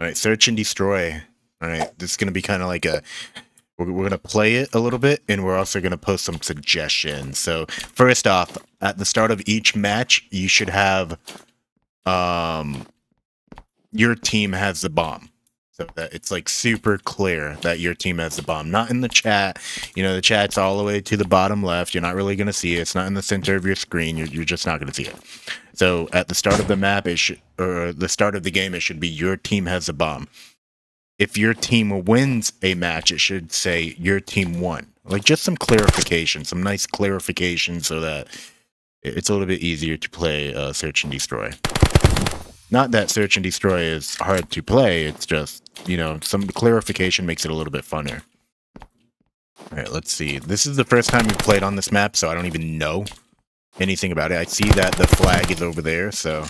All right, search and destroy. All right, this is gonna be kind of like a. We're, we're gonna play it a little bit, and we're also gonna post some suggestions. So first off, at the start of each match, you should have, um, your team has the bomb, so that it's like super clear that your team has the bomb. Not in the chat. You know, the chat's all the way to the bottom left. You're not really gonna see it. It's not in the center of your screen. You're you're just not gonna see it. So at the start of the map, it or the start of the game, it should be your team has a bomb. If your team wins a match, it should say your team won. Like just some clarification, some nice clarification, so that it's a little bit easier to play uh, search and destroy. Not that search and destroy is hard to play. It's just you know some clarification makes it a little bit funner. All right, let's see. This is the first time we've played on this map, so I don't even know anything about it. I see that the flag is over there, so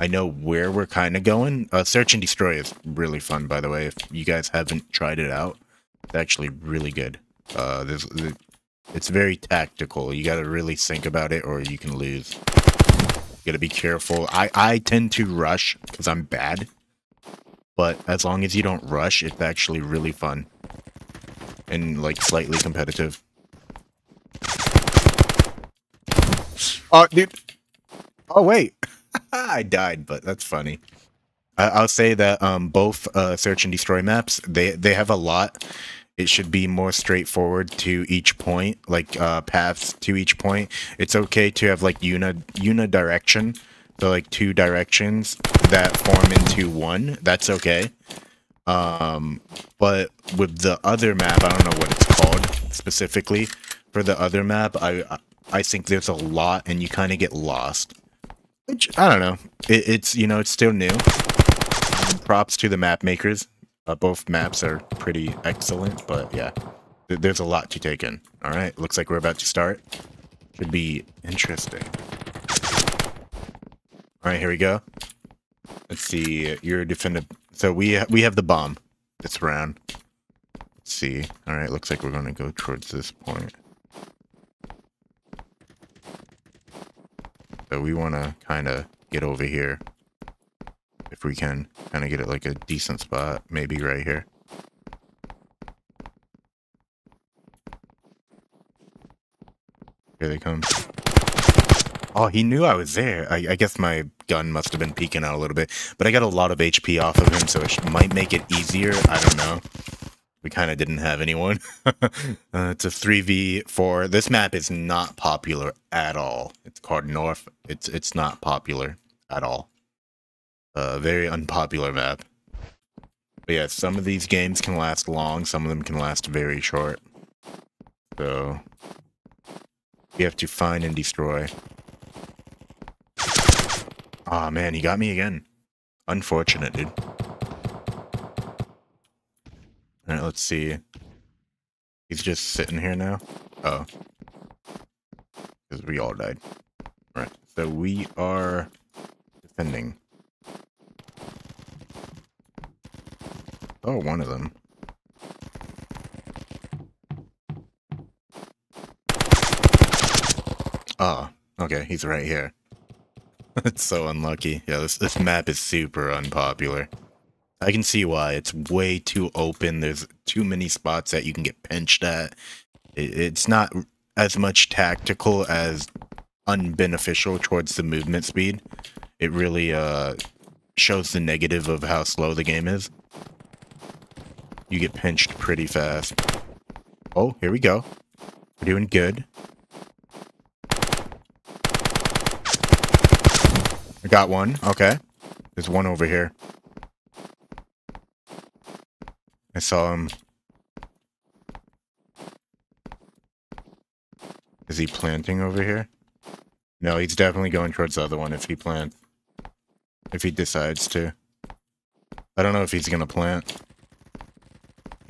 I know where we're kind of going. Uh, Search and Destroy is really fun, by the way. If you guys haven't tried it out, it's actually really good. Uh, it's very tactical. You got to really think about it, or you can lose. You got to be careful. I I tend to rush because I'm bad, but as long as you don't rush, it's actually really fun and like slightly competitive. Oh, dude. Oh, wait. I died, but that's funny. I- will say that um, both uh, search and destroy maps they they have a lot. It should be more straightforward to each point, like uh, paths to each point. It's okay to have like uni unidirection, so like two directions that form into one. That's okay. Um, but with the other map, I don't know what it's called specifically. For the other map, I I think there's a lot and you kind of get lost. Which, I don't know. It, it's, you know, it's still new. Props to the map makers. Uh, both maps are pretty excellent, but yeah, th there's a lot to take in. All right, looks like we're about to start. Should be interesting. All right, here we go. Let's see. You're defended. So we ha we have the bomb this round. Let's see. All right, looks like we're going to go towards this point. So we want to kind of get over here. If we can kind of get it like a decent spot, maybe right here. Here they come. Oh, he knew I was there. I, I, guess my gun must have been peeking out a little bit. But I got a lot of HP off of him, so it might make it easier. I don't know we kind of didn't have anyone. uh, it's a 3v4. This map is not popular at all. It's called North. It's it's not popular at all. A very unpopular map. But yeah, some of these games can last long. Some of them can last very short. So we have to find and destroy. oh, man, he got me again. Unfortunate, dude. Alright, let's see. He's just sitting here now? Oh. Because we all died. Alright, so we are defending. Oh, one of them. Oh, okay, he's right here. It's so unlucky. Yeah, this, this map is super unpopular. I can see why. It's way too open. There's too many spots that you can get pinched at. It's not as much tactical as unbeneficial towards the movement speed. It really uh, shows the negative of how slow the game is. You get pinched pretty fast. Oh, here we go. We're doing good. I got one. Okay. There's one over here. I saw him. Is he planting over here? No, he's definitely going towards the other one if he plants. If he decides to. I don't know if he's gonna plant.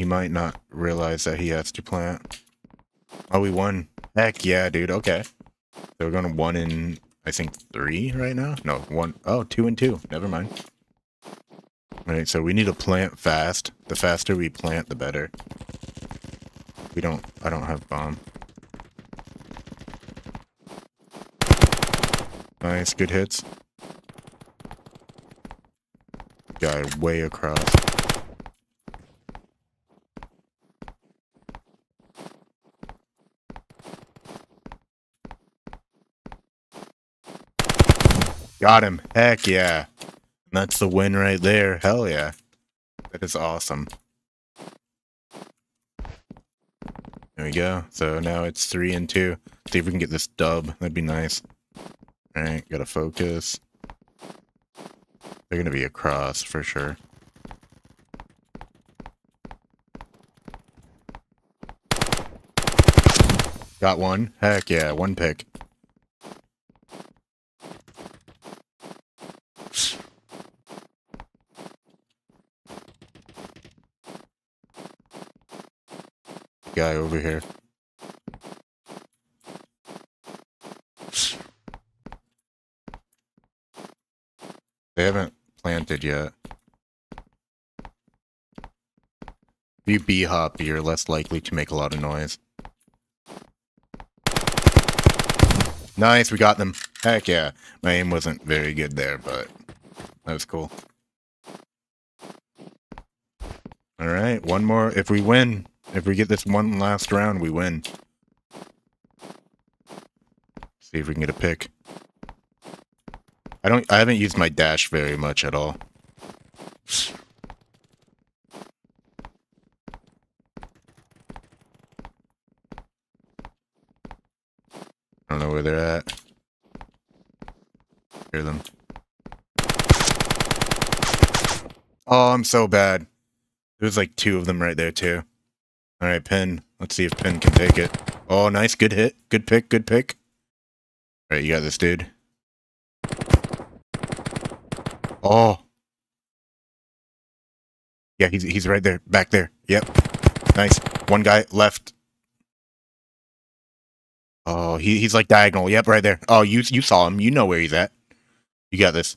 He might not realize that he has to plant. Oh, we won. Heck yeah, dude. Okay. So we're going to one in, I think, three right now? No, one. Oh, two and two. Never mind. Alright, so we need to plant fast. The faster we plant, the better. We don't, I don't have bomb. Nice, good hits. Guy way across. Got him. Heck yeah. That's the win right there. Hell yeah. That is awesome. There we go. So now it's three and two. See if we can get this dub. That'd be nice. Alright, gotta focus. They're gonna be across for sure. Got one. Heck yeah, one pick. Guy over here. They haven't planted yet. If you b-hop, you're less likely to make a lot of noise. Nice, we got them. Heck yeah. My aim wasn't very good there, but that was cool. Alright, one more. If we win, if we get this one last round, we win. See if we can get a pick. I don't I haven't used my dash very much at all. I don't know where they're at. Hear them. Oh, I'm so bad. There's like two of them right there too. Alright, Pin. Let's see if Pin can take it. Oh, nice. Good hit. Good pick. Good pick. Alright, you got this, dude. Oh. Yeah, he's he's right there. Back there. Yep. Nice. One guy left. Oh, he, he's like diagonal. Yep, right there. Oh, you you saw him. You know where he's at. You got this.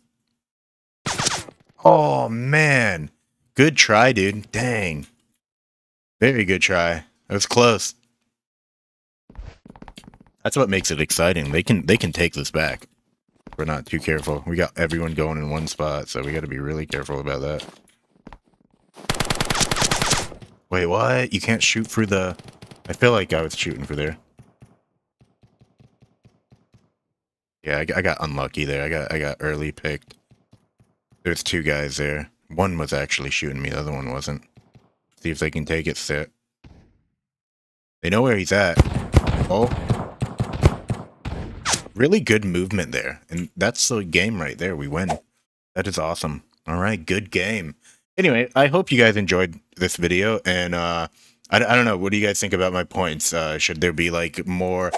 Oh, man. Good try, dude. Dang. Very good try. That was close. That's what makes it exciting. They can they can take this back. We're not too careful. We got everyone going in one spot, so we got to be really careful about that. Wait, what? You can't shoot through the... I feel like I was shooting for there. Yeah, I, I got unlucky there. I got I got early picked. There's two guys there. One was actually shooting me. The other one wasn't. See if they can take it. Sit. They know where he's at. Oh. Really good movement there. And that's the game right there. We win. That is awesome. All right, good game. Anyway, I hope you guys enjoyed this video. And uh, I, I don't know. What do you guys think about my points? Uh, should there be like more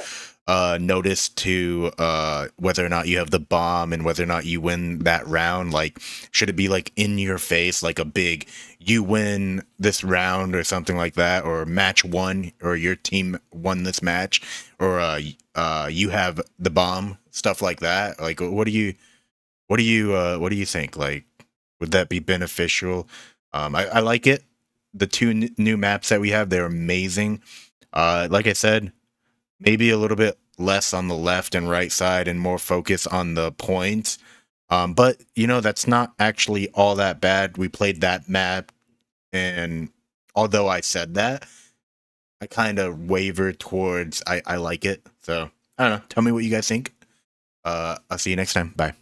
uh, notice to uh, whether or not you have the bomb and whether or not you win that round? Like, should it be like in your face, like a big you win this round or something like that, or match one, or your team won this match, or uh, uh, you have the bomb, stuff like that? Like, what do you, what do you, uh, what do you think? Like, would that be beneficial? Um, I, I like it. The two new maps that we have, they're amazing. Uh, like I said, maybe a little bit less on the left and right side and more focus on the points. Um, but you know that's not actually all that bad. We played that map, and although I said that, I kind of wavered towards I I like it. So I don't know. Tell me what you guys think. Uh, I'll see you next time. Bye.